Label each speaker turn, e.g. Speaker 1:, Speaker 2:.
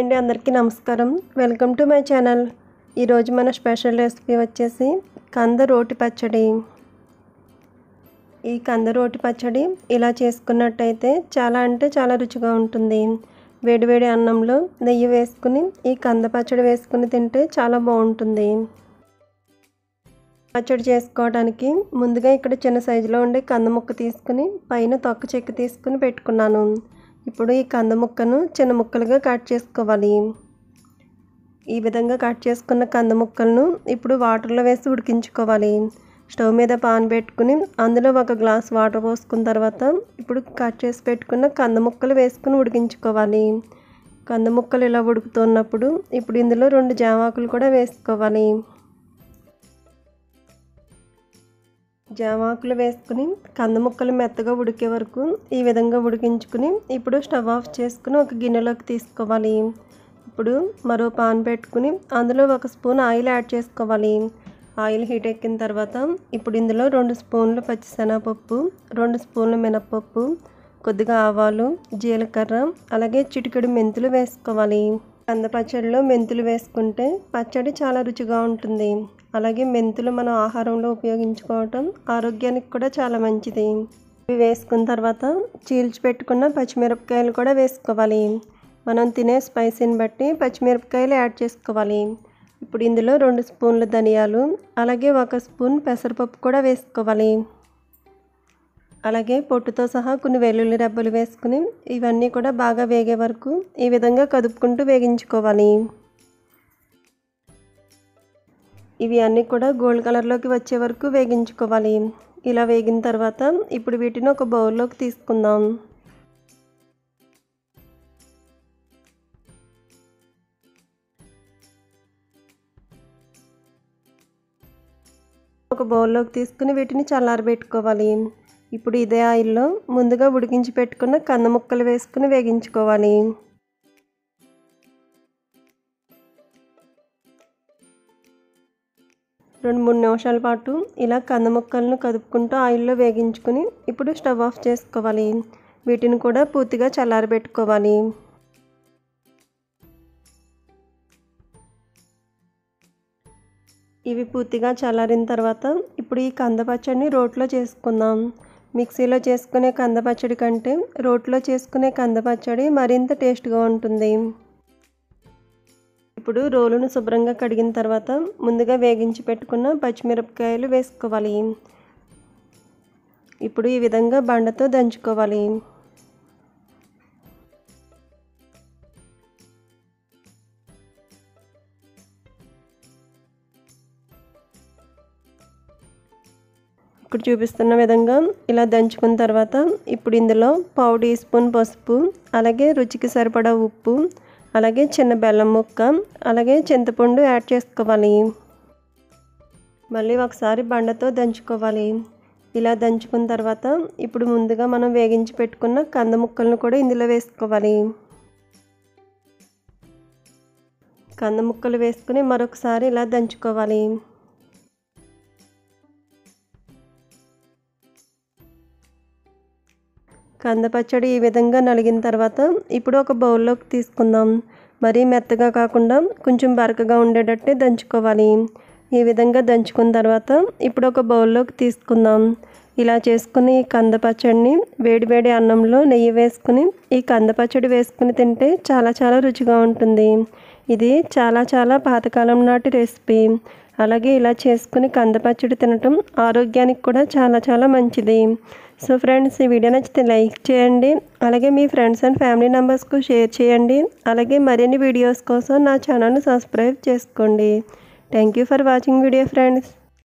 Speaker 1: అండి అందరికీ నమస్కారం. Welcome to my channel. ఈరోజు మన స్పెషల్ రెసిపీ వచ్చేసి కంద రోటి పచ్చడి. ఈ కంద రోటి పచ్చడి ఇలా చేసుకున్నట్టయితే చాలా అంటే చాలా రుచిగా ఉంటుంది. వేడివేడి అన్నంలో నెయ్యి వేసుకుని ఈ కంద పచ్చడి వేసుకుని తింటే చాలా బాగుంటుంది. పచ్చడి చేసుకోవడానికి ముందుగా ఇక్కడ చిన్న సైజులో ఉండే కంద ముక్క తీసుకుని పైన తొక్క చెక్క తీసుకుని పెట్టుకున్నాను. ఇప్పుడు ఈ కంద ముక్కను చిన్న ముక్కలుగా కట్ చేసుకోవాలి. ఈ విధంగా కట్ చేసుకున్న కంద ముక్కలను ఇప్పుడు వాటర్లో వేసి ఉడికించుకోవాలి. స్టవ్ మీద పాన్ పెట్టుకుని అందులో ఒక గ్లాస్ వాటర్ పోసుకున్న తర్వాత ఇప్పుడు కట్ చేసి పెట్టుకున్న కంద ముక్కలు వేసుకుని ఉడికించుకోవాలి. కంద ముక్కలు ఇలా ఉడుకుతున్నప్పుడు ఇప్పుడు ఇందులో రెండు జామాకులు కూడా వేసుకోవాలి. జామాకులు వేసుకుని కంద ముక్కలు మెత్తగా ఉడికే వరకు ఈ విధంగా ఉడికించుకుని ఇప్పుడు స్టవ్ ఆఫ్ చేసుకుని ఒక గిన్నెలోకి తీసుకోవాలి. ఇప్పుడు మరో పాన్ పెట్టుకుని అందులో ఒక స్పూన్ ఆయిల్ యాడ్ చేసుకోవాలి. ఆయిల్ హీట్ ఎక్కిన తర్వాత ఇప్పుడు ఇందులో రెండు స్పూన్లు పచ్చిశనగపప్పు రెండు స్పూన్లు మినపప్పు కొద్దిగా ఆవాలు జీలకర్ర అలాగే చిటికెడు మెంతులు వేసుకోవాలి. కంద పచ్చడిలో మెంతులు వేసుకుంటే పచ్చడి చాలా రుచిగా ఉంటుంది. అలాగే మెంతులు మనం ఆహారంలో ఉపయోగించుకోవటం ఆరోగ్యానికి కూడా చాలా మంచిది. ఇవి వేసుకున్న తర్వాత చీల్చి పెట్టుకున్న పచ్చిమిరపకాయలు కూడా వేసుకోవాలి. మనం తినే స్పైసీని బట్టి పచ్చిమిరపకాయలు యాడ్ చేసుకోవాలి. ఇప్పుడు ఇందులో రెండు స్పూన్ల ధనియాలు అలాగే ఒక స్పూన్ పెసరపప్పు కూడా వేసుకోవాలి. అలాగే పొట్టుతో సహా కొన్ని వెల్లుల్లి రెబ్బలు వేసుకుని ఇవన్నీ కూడా బాగా వేగే వరకు ఈ విధంగా కదుపుకుంటూ వేగించుకోవాలి. ఇవి అన్నీ కూడా గోల్డ్ కలర్లోకి వచ్చే వరకు వేగించుకోవాలి. ఇలా వేగిన తర్వాత ఇప్పుడు వీటిని ఒక బౌల్లోకి తీసుకుందాం. ఒక బౌల్లోకి తీసుకుని వీటిని చల్లారబెట్టుకోవాలి. ఇప్పుడు ఇదే ఆయిల్లో ముందుగా ఉడికించి పెట్టుకున్న కంద ముక్కలు వేసుకుని వేగించుకోవాలి. రెండు మూడు నిమిషాల పాటు ఇలా కంద ముక్కలను కదుపుకుంటూ ఆయిల్లో వేగించుకుని ఇప్పుడు స్టవ్ ఆఫ్ చేసుకోవాలి. వీటిని కూడా పూర్తిగా చల్లారబెట్టుకోవాలి. ఇవి పూర్తిగా చల్లారిన తర్వాత ఇప్పుడు ఈ కంద పచ్చడిని రోట్లో చేసుకుందాం. మిక్సీలో చేసుకునే కంద పచ్చడి కంటే రోట్లో చేసుకునే కంద పచ్చడి మరింత టేస్ట్గా ఉంటుంది. ఇప్పుడు రోలును శుభ్రంగా కడిగిన తర్వాత ముందుగా వేగించి పెట్టుకున్న పచ్చిమిరపకాయలు వేసుకోవాలి. ఇప్పుడు ఈ విధంగా బండతో దంచుకోవాలి. ఇక్కడ చూపిస్తున్న విధంగా ఇలా దంచుకున్న తర్వాత ఇప్పుడు ఇందులో పావు టీ స్పూన్ పసుపు అలాగే రుచికి సరిపడా ఉప్పు అలాగే చిన్న బెల్లం ముక్క అలాగే చింతపండు యాడ్ చేసుకోవాలి. మళ్ళీ ఒకసారి బండతో దంచుకోవాలి. ఇలా దంచుకున్న తర్వాత ఇప్పుడు ముందుగా మనం వేగించి పెట్టుకున్న కంద ముక్కలను కూడా ఇందులో వేసుకోవాలి. కంద ముక్కలు వేసుకుని మరొకసారి ఇలా దంచుకోవాలి. కందపచ్చడి ఈ విధంగా నలిగిన తర్వాత ఇప్పుడు ఒక బౌల్లోకి తీసుకుందాం. మరీ మెత్తగా కాకుండా కొంచెం బరకగా ఉండేటట్టే దంచుకోవాలి. ఈ విధంగా దంచుకున్న తర్వాత ఇప్పుడు ఒక బౌల్లోకి తీసుకుందాం. ఇలా చేసుకుని ఈ కంద పచ్చడిని వేడివేడి అన్నంలో నెయ్యి వేసుకుని ఈ కంద పచ్చడి వేసుకుని తింటే చాలా చాలా రుచిగా ఉంటుంది. ఇది చాలా చాలా పాతకాలం నాటి రెసిపీ. అలాగే ఇలా చేసుకుని కంద పచ్చడి తినటం ఆరోగ్యానికి కూడా చాలా చాలా మంచిది. సో ఫ్రెండ్స్ ఈ వీడియో నచ్చితే లైక్ చేయండి. అలాగే మీ ఫ్రెండ్స్ అండ్ ఫ్యామిలీ మెంబర్స్కు షేర్ చేయండి. అలాగే మరిన్ని వీడియోస్ కోసం నా ఛానల్ని సబ్స్క్రైబ్ చేసుకోండి. Thank you for watching video friends.